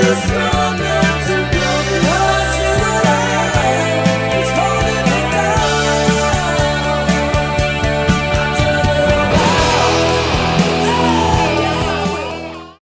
Jesus.